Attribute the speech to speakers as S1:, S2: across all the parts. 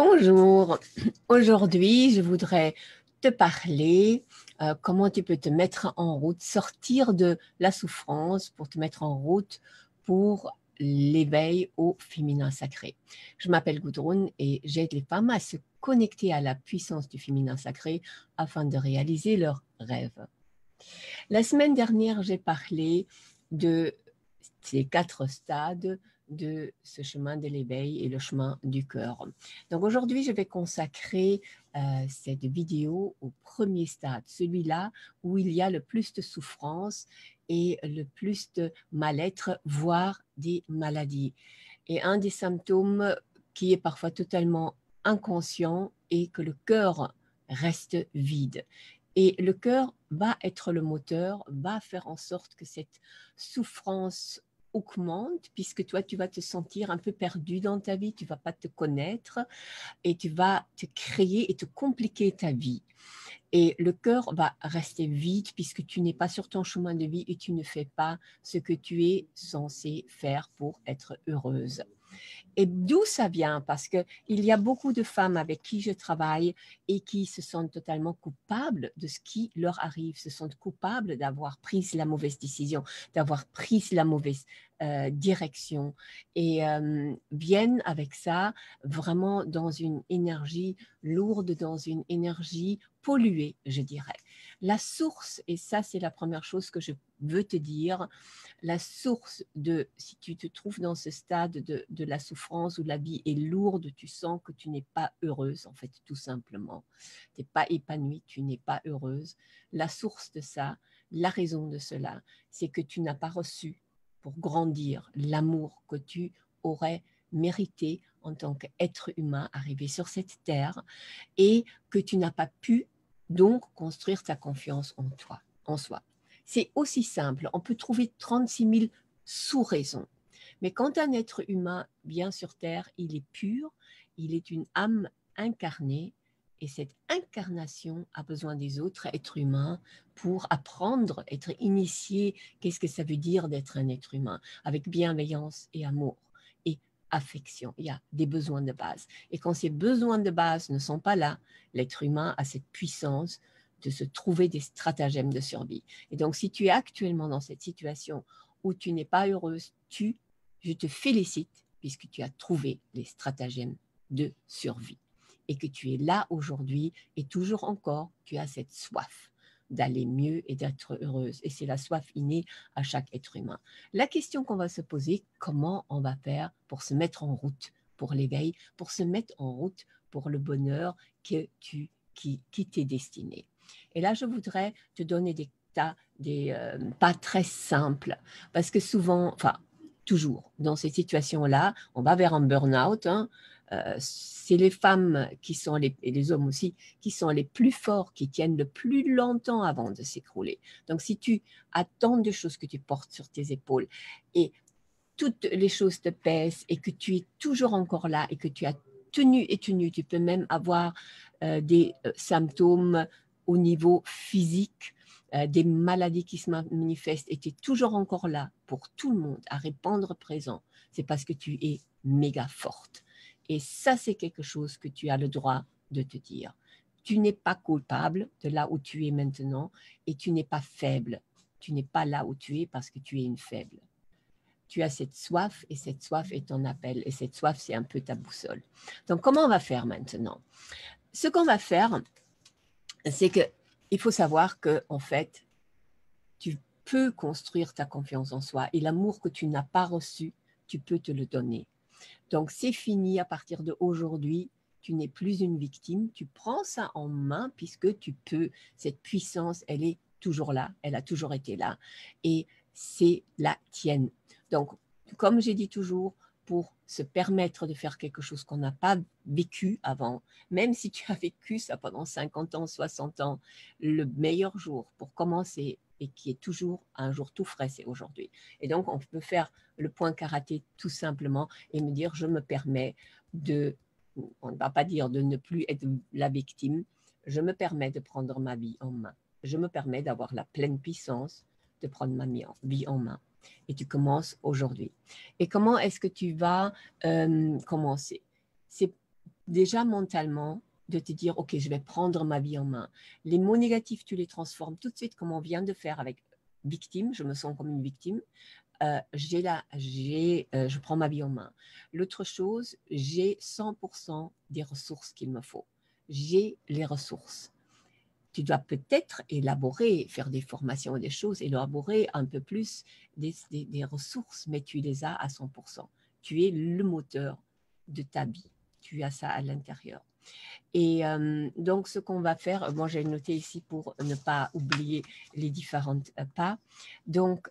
S1: Bonjour, aujourd'hui je voudrais te parler euh, comment tu peux te mettre en route, sortir de la souffrance pour te mettre en route pour l'éveil au féminin sacré. Je m'appelle Gudrun et j'aide les femmes à se connecter à la puissance du féminin sacré afin de réaliser leurs rêves. La semaine dernière, j'ai parlé de ces quatre stades de ce chemin de l'éveil et le chemin du cœur. Donc aujourd'hui, je vais consacrer euh, cette vidéo au premier stade, celui-là où il y a le plus de souffrance et le plus de mal-être, voire des maladies. Et un des symptômes qui est parfois totalement inconscient est que le cœur reste vide. Et le cœur va être le moteur, va faire en sorte que cette souffrance puisque toi, tu vas te sentir un peu perdu dans ta vie, tu vas pas te connaître et tu vas te créer et te compliquer ta vie. Et le cœur va rester vide puisque tu n'es pas sur ton chemin de vie et tu ne fais pas ce que tu es censé faire pour être heureuse. Et d'où ça vient? Parce qu'il y a beaucoup de femmes avec qui je travaille et qui se sentent totalement coupables de ce qui leur arrive, se sentent coupables d'avoir pris la mauvaise décision, d'avoir pris la mauvaise euh, direction et euh, viennent avec ça vraiment dans une énergie lourde, dans une énergie polluée, je dirais. La source, et ça c'est la première chose que je veux te dire, la source de, si tu te trouves dans ce stade de, de la souffrance où la vie est lourde, tu sens que tu n'es pas heureuse, en fait, tout simplement. Tu n'es pas épanouie, tu n'es pas heureuse. La source de ça, la raison de cela, c'est que tu n'as pas reçu pour grandir l'amour que tu aurais mérité en tant qu'être humain arrivé sur cette terre et que tu n'as pas pu donc construire ta confiance en toi, en soi. C'est aussi simple. On peut trouver 36 000 sous-raisons. Mais quand un être humain vient sur Terre, il est pur, il est une âme incarnée, et cette incarnation a besoin des autres êtres humains pour apprendre, être initié. Qu'est-ce que ça veut dire d'être un être humain? Avec bienveillance et amour affection. Il y a des besoins de base. Et quand ces besoins de base ne sont pas là, l'être humain a cette puissance de se trouver des stratagèmes de survie. Et donc, si tu es actuellement dans cette situation où tu n'es pas heureuse, tu, je te félicite puisque tu as trouvé les stratagèmes de survie et que tu es là aujourd'hui et toujours encore, tu as cette soif d'aller mieux et d'être heureuse. Et c'est la soif innée à chaque être humain. La question qu'on va se poser, comment on va faire pour se mettre en route pour l'éveil, pour se mettre en route pour le bonheur que tu, qui, qui t'est destiné. Et là, je voudrais te donner des tas, des euh, pas très simples, parce que souvent, enfin, toujours, dans ces situations-là, on va vers un burn-out. Hein, euh, c'est les femmes qui sont les, et les hommes aussi qui sont les plus forts, qui tiennent le plus longtemps avant de s'écrouler. Donc, si tu as tant de choses que tu portes sur tes épaules et toutes les choses te pèsent et que tu es toujours encore là et que tu as tenu et tenu, tu peux même avoir euh, des symptômes au niveau physique, euh, des maladies qui se manifestent et tu es toujours encore là pour tout le monde à répondre présent, c'est parce que tu es méga forte. Et ça, c'est quelque chose que tu as le droit de te dire. Tu n'es pas coupable de là où tu es maintenant et tu n'es pas faible. Tu n'es pas là où tu es parce que tu es une faible. Tu as cette soif et cette soif est ton appel et cette soif, c'est un peu ta boussole. Donc, comment on va faire maintenant? Ce qu'on va faire, c'est que il faut savoir que en fait, tu peux construire ta confiance en soi et l'amour que tu n'as pas reçu, tu peux te le donner. Donc c'est fini à partir de aujourd'hui. Tu n'es plus une victime, tu prends ça en main puisque tu peux. Cette puissance, elle est toujours là, elle a toujours été là et c'est la tienne. Donc, comme j'ai dit toujours, pour se permettre de faire quelque chose qu'on n'a pas vécu avant, même si tu as vécu ça pendant 50 ans, 60 ans, le meilleur jour pour commencer et qui est toujours un jour tout frais, c'est aujourd'hui. Et donc, on peut faire le point karaté tout simplement et me dire, je me permets de, on ne va pas dire de ne plus être la victime, je me permets de prendre ma vie en main. Je me permets d'avoir la pleine puissance de prendre ma vie en main et tu commences aujourd'hui. Et comment est-ce que tu vas euh, commencer? C'est déjà mentalement, de te dire, OK, je vais prendre ma vie en main. Les mots négatifs, tu les transformes tout de suite, comme on vient de faire avec victime, je me sens comme une victime. Euh, j'ai la, j'ai, euh, je prends ma vie en main. L'autre chose, j'ai 100% des ressources qu'il me faut. J'ai les ressources. Tu dois peut-être élaborer, faire des formations des choses, élaborer un peu plus des, des ressources, mais tu les as à 100%. Tu es le moteur de ta vie. Tu as ça à l'intérieur. Et euh, donc, ce qu'on va faire, moi j'ai noté ici pour ne pas oublier les différents euh, pas. Donc,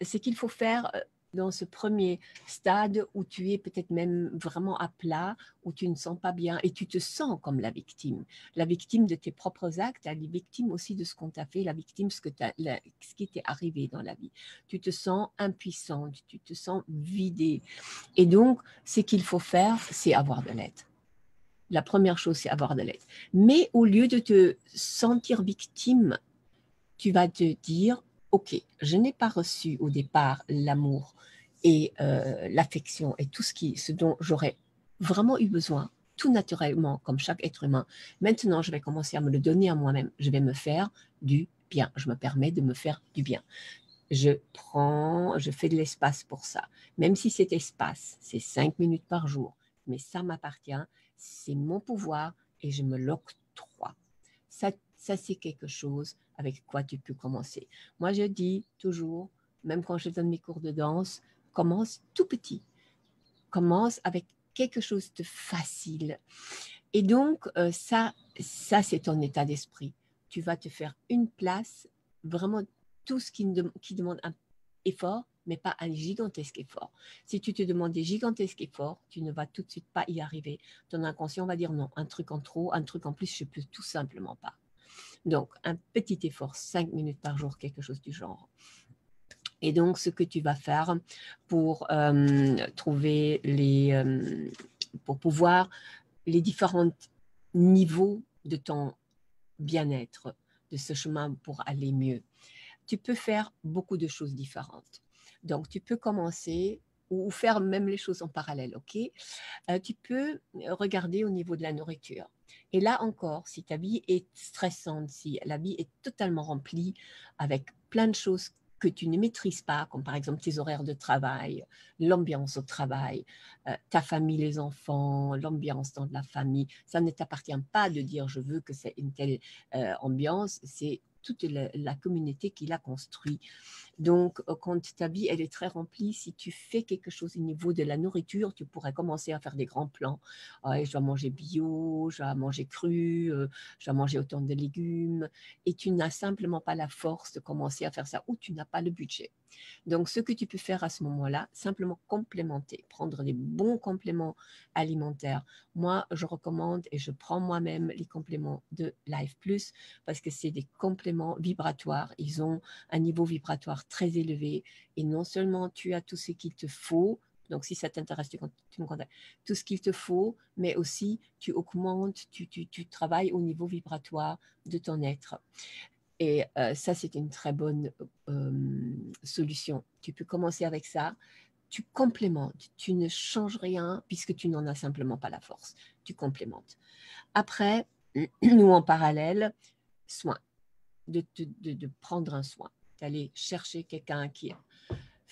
S1: ce qu'il faut faire euh, dans ce premier stade où tu es peut-être même vraiment à plat, où tu ne sens pas bien et tu te sens comme la victime. La victime de tes propres actes, la victime aussi de ce qu'on t'a fait, la victime de ce qui t'est arrivé dans la vie. Tu te sens impuissante, tu te sens vidée. Et donc, ce qu'il faut faire, c'est avoir de l'aide la première chose, c'est avoir de l'aide. Mais au lieu de te sentir victime, tu vas te dire, OK, je n'ai pas reçu au départ l'amour et euh, l'affection et tout ce, qui, ce dont j'aurais vraiment eu besoin, tout naturellement, comme chaque être humain. Maintenant, je vais commencer à me le donner à moi-même. Je vais me faire du bien. Je me permets de me faire du bien. Je prends, je fais de l'espace pour ça. Même si cet espace, c'est cinq minutes par jour, mais ça m'appartient c'est mon pouvoir et je me l'octroie. Ça, ça c'est quelque chose avec quoi tu peux commencer. Moi, je dis toujours, même quand je donne mes cours de danse, commence tout petit. Commence avec quelque chose de facile. Et donc, euh, ça, ça c'est ton état d'esprit. Tu vas te faire une place, vraiment tout ce qui, qui demande un effort, mais pas un gigantesque effort. Si tu te demandes des gigantesques efforts, tu ne vas tout de suite pas y arriver. Ton inconscient va dire non, un truc en trop, un truc en plus, je peux tout simplement pas. Donc, un petit effort, cinq minutes par jour, quelque chose du genre. Et donc, ce que tu vas faire pour euh, trouver les, euh, pour pouvoir les différents niveaux de ton bien-être, de ce chemin pour aller mieux. Tu peux faire beaucoup de choses différentes. Donc, tu peux commencer ou faire même les choses en parallèle, ok? Euh, Tu peux regarder au niveau de la nourriture. Et là encore, si ta vie est stressante, si la vie est totalement remplie avec plein de choses que tu ne maîtrises pas, comme par exemple tes horaires de travail, l'ambiance au travail, euh, ta famille, les enfants, l'ambiance dans la famille, ça ne t'appartient pas de dire je veux que c'est une telle euh, ambiance, c'est toute la, communauté qu'il a construit. Donc, euh, quand ta vie, elle est très remplie, si tu fais quelque chose au niveau de la nourriture, tu pourrais commencer à faire des grands plans. je dois manger bio, je dois manger cru, euh, je dois manger autant de légumes. Et tu n'as simplement pas la force de commencer à faire ça ou tu n'as pas le budget. Donc, ce que tu peux faire à ce moment-là, simplement complémenter, prendre des bons compléments alimentaires. Moi, je recommande et je prends moi-même les compléments de Life Plus parce que c'est des compléments vibratoires. Ils ont un niveau vibratoire très élevé et non seulement tu as tout ce qu'il te faut, donc, si ça t'intéresse, tu, me contactes. Tout ce qu'il te faut, mais aussi tu augmentes, tu, tu, tu, travailles au niveau vibratoire de ton être. Et euh, ça, c'est une très bonne euh, solution. Tu peux commencer avec ça. Tu complémentes. Tu ne changes rien puisque tu n'en as simplement pas la force. Tu complémentes. Après, nous en parallèle, soin. De, de, de prendre un soin. D'aller chercher quelqu'un qui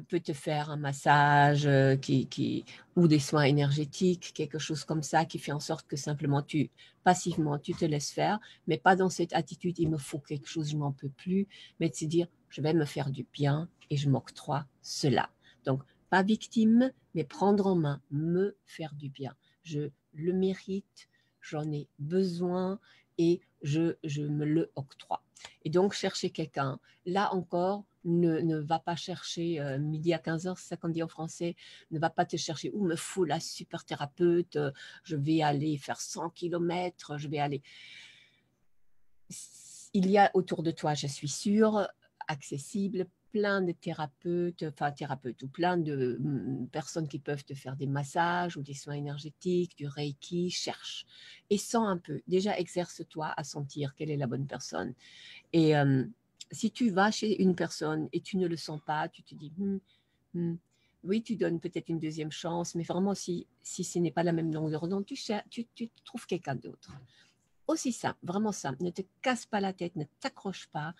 S1: peut te faire un massage euh, qui, qui, ou des soins énergétiques, quelque chose comme ça qui fait en sorte que simplement tu, passivement, tu te laisses faire, mais pas dans cette attitude, il me faut quelque chose, je m'en peux plus, mais de se dire, je vais me faire du bien et je m'octroie cela. Donc, pas victime, mais prendre en main, me faire du bien. Je le mérite, j'en ai besoin et je, me le octroie. Et donc, chercher quelqu'un. Là encore, ne, ne va pas chercher euh, midi à 15h, c'est ça qu'on dit en français, ne va pas te chercher où me fout la super thérapeute, je vais aller faire 100 km, je vais aller. Il y a autour de toi, je suis sûre, accessible, plein de thérapeutes, enfin thérapeutes ou plein de mm, personnes qui peuvent te faire des massages ou des soins énergétiques, du reiki, cherche et sens un peu. Déjà, exerce-toi à sentir quelle est la bonne personne. Et euh, si tu vas chez une personne et tu ne le sens pas, tu te dis, hmm, hmm, oui, tu donnes peut-être une deuxième chance, mais vraiment, si, si ce n'est pas la même longueur d'onde, tu, tu, tu trouves quelqu'un d'autre. Aussi simple, vraiment simple. Ne te casse pas la tête, ne t'accroche pas.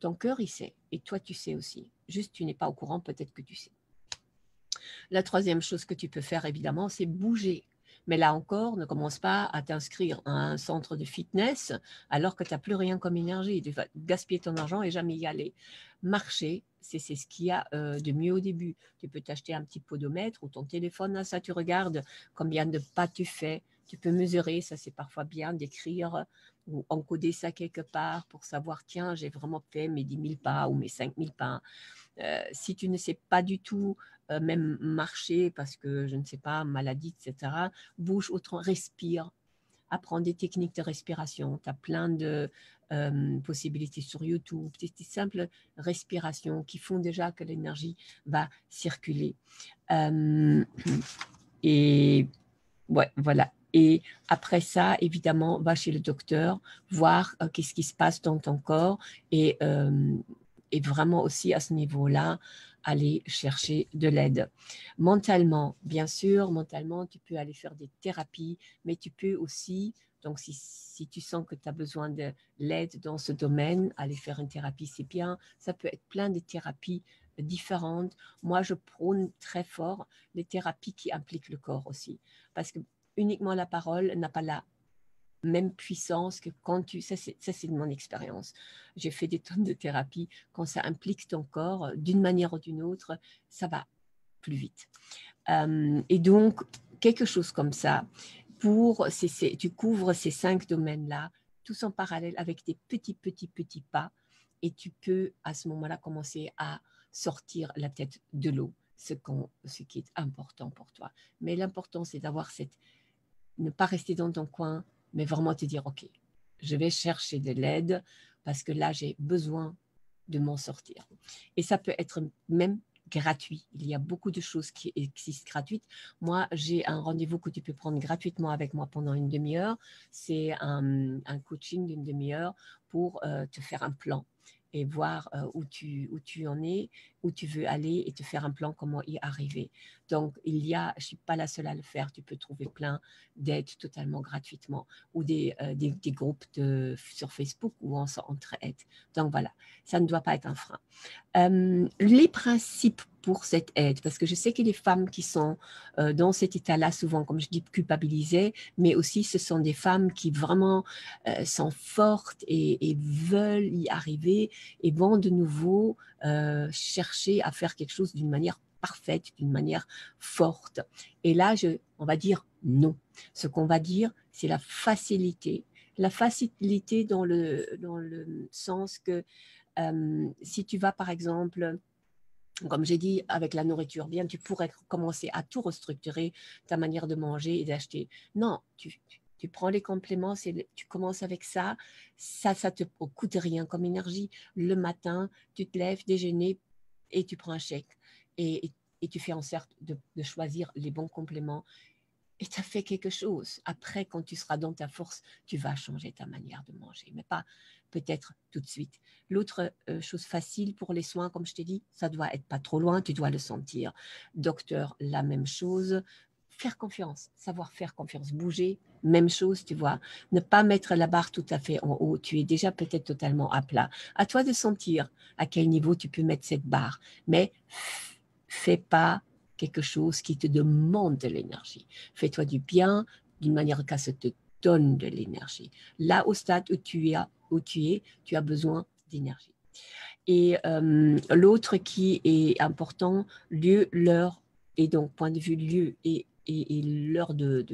S1: Ton cœur, il sait. Et toi, tu sais aussi. Juste, tu n'es pas au courant, peut-être que tu sais. La troisième chose que tu peux faire, évidemment, c'est bouger. Mais là encore, ne commence pas à t'inscrire à un centre de fitness alors que tu n'as plus rien comme énergie. Tu vas gaspiller ton argent et jamais y aller. Marcher, c'est ce qu'il y a euh, de mieux au début. Tu peux t'acheter un petit podomètre ou ton téléphone, ça tu regardes combien de pas tu fais. Tu peux mesurer, ça c'est parfois bien d'écrire ou encoder ça quelque part pour savoir, tiens, j'ai vraiment fait mes 10 000 pas ou mes 5 000 pas. Euh, si tu ne sais pas du tout euh, même marcher parce que, je ne sais pas, maladie, etc., bouge autrement, respire, apprends des techniques de respiration. Tu as plein de euh, possibilités sur YouTube, des, simples respirations qui font déjà que l'énergie va circuler. et ouais, voilà. Et après ça, évidemment, va chez le docteur, voir qu'est-ce qui se passe dans ton corps et, et vraiment aussi à ce niveau-là, aller chercher de l'aide. Mentalement, bien sûr, mentalement, tu peux aller faire des thérapies, mais tu peux aussi, donc si, si tu sens que tu as besoin de l'aide dans ce domaine, aller faire une thérapie, c'est bien. Ça peut être plein de thérapies différentes. Moi, je prône très fort les thérapies qui impliquent le corps aussi, parce que uniquement la parole n'a pas la même puissance que quand tu... Ça, c'est mon expérience. J'ai fait des tonnes de thérapie. Quand ça implique ton corps, euh, d'une manière ou d'une autre, ça va plus vite. Euh, et donc, quelque chose comme ça, pour tu couvres ces cinq domaines-là, tous en parallèle avec des petits, petits, petits pas, et tu peux à ce moment-là commencer à sortir la tête de l'eau, ce, ce qui est important pour toi. Mais l'important, c'est d'avoir cette... ne pas rester dans ton coin, mais vraiment te dire, OK, je vais chercher de l'aide parce que là, j'ai besoin de m'en sortir. Et ça peut être même gratuit. Il y a beaucoup de choses qui existent gratuites. Moi, j'ai un rendez-vous que tu peux prendre gratuitement avec moi pendant une demi-heure. C'est un, coaching d'une demi-heure pour euh, te faire un plan et voir euh, où, tu, où tu en es, où tu veux aller et te faire un plan comment y arriver. Donc, il y a, je ne suis pas la seule à le faire, tu peux trouver plein d'aides totalement gratuitement ou des, euh, des, groupes de, sur Facebook où on s'entraide. Donc, voilà, ça ne doit pas être un frein. Euh, les principes pour cette aide Parce que je sais a des femmes qui sont euh, dans cet état-là, souvent, comme je dis, culpabilisées, mais aussi ce sont des femmes qui vraiment euh, sont fortes et, veulent y arriver et vont de nouveau euh, chercher à faire quelque chose d'une manière parfaite, d'une manière forte. Et là, je, on va dire non. Ce qu'on va dire, c'est la facilité. La facilité dans le, dans le sens que si tu vas, par exemple, comme j'ai dit, avec la nourriture, bien, tu pourrais commencer à tout restructurer, ta manière de manger et d'acheter. Non, tu, tu, prends les compléments, tu commences avec ça, ça, ça te coûte rien comme énergie. Le matin, tu te lèves, déjeuner et tu prends un chèque. Et, et, tu fais en sorte de, de choisir les bons compléments et tu as fait quelque chose. Après, quand tu seras dans ta force, tu vas changer ta manière de manger, mais pas peut-être tout de suite. L'autre euh, chose facile pour les soins, comme je t'ai dit, ça doit être pas trop loin, tu dois le sentir. Docteur, la même chose. Faire confiance, savoir faire confiance, bouger, même chose, tu vois. Ne pas mettre la barre tout à fait en haut, tu es déjà peut-être totalement à plat. À toi de sentir à quel niveau tu peux mettre cette barre, mais fais pas quelque chose qui te demande de l'énergie. Fais-toi du bien d'une manière qu'à ce te donne de l'énergie. Là, au stade où tu es, où tu, es tu as besoin d'énergie. Et euh, l'autre qui est important, lieu, l'heure, et donc point de vue lieu et, et, l'heure de,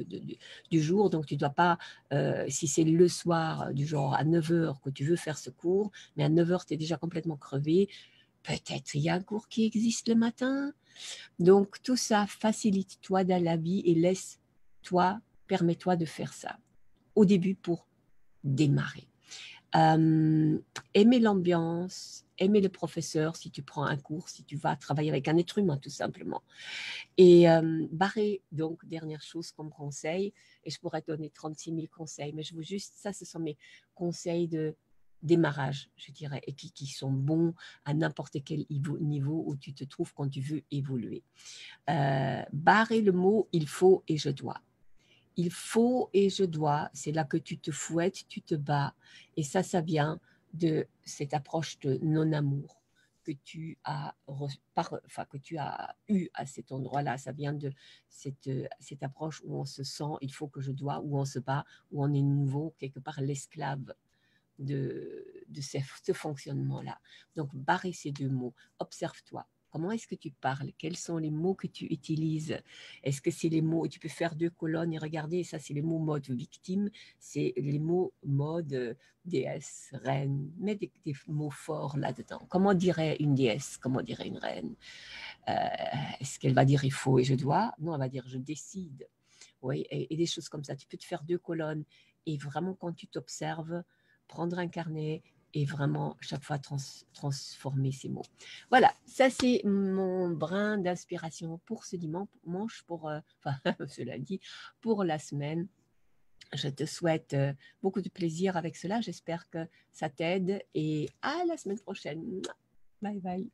S1: du jour. Donc, tu ne dois pas, euh, si c'est le soir, du genre à 9 h que tu veux faire ce cours, mais à 9 h, tu es déjà complètement crevé. Peut-être il y a un cours qui existe le matin. Donc, tout ça facilite-toi dans la vie et laisse-toi, permets-toi de faire ça au début pour démarrer. Euh, aimer l'ambiance, aimer le professeur si tu prends un cours, si tu vas travailler avec un être humain tout simplement. Et euh, barrer, donc, dernière chose comme conseil, et je pourrais donner 36 000 conseils, mais je vous juste, ça, ce sont mes conseils de démarrage, je dirais, et qui, sont bons à n'importe quel niveau où tu te trouves quand tu veux évoluer. Euh, barrer le mot il faut et je dois. Il faut et je dois, c'est là que tu te fouettes, tu te bats. Et ça, ça vient de cette approche de non-amour que tu as, enfin, que tu as eu à cet endroit-là. Ça vient de cette, cette approche où on se sent, il faut que je dois, où on se bat, où on est nouveau, quelque part l'esclave de, de ce fonctionnement-là. Donc, barrer ces deux mots. Observe-toi. Comment est-ce que tu parles? Quels sont les mots que tu utilises? Est-ce que c'est les mots, tu peux faire deux colonnes et regarder, ça c'est les mots mode victime, c'est les mots mode euh, déesse, reine, mets des, mots forts là-dedans. Comment dirait une déesse? Comment dirait une reine? Euh, Est-ce qu'elle va dire il faut et je dois? Non, elle va dire je décide. Oui, et, et des choses comme ça. Tu peux te faire deux colonnes et vraiment quand tu t'observes, prendre un carnet et vraiment chaque fois transformer ces mots. Voilà, ça c'est mon brin d'inspiration pour ce dimanche, pour, euh, cela dit, pour la semaine. Je te souhaite euh, beaucoup de plaisir avec cela. J'espère que ça t'aide et à la semaine prochaine. Bye bye.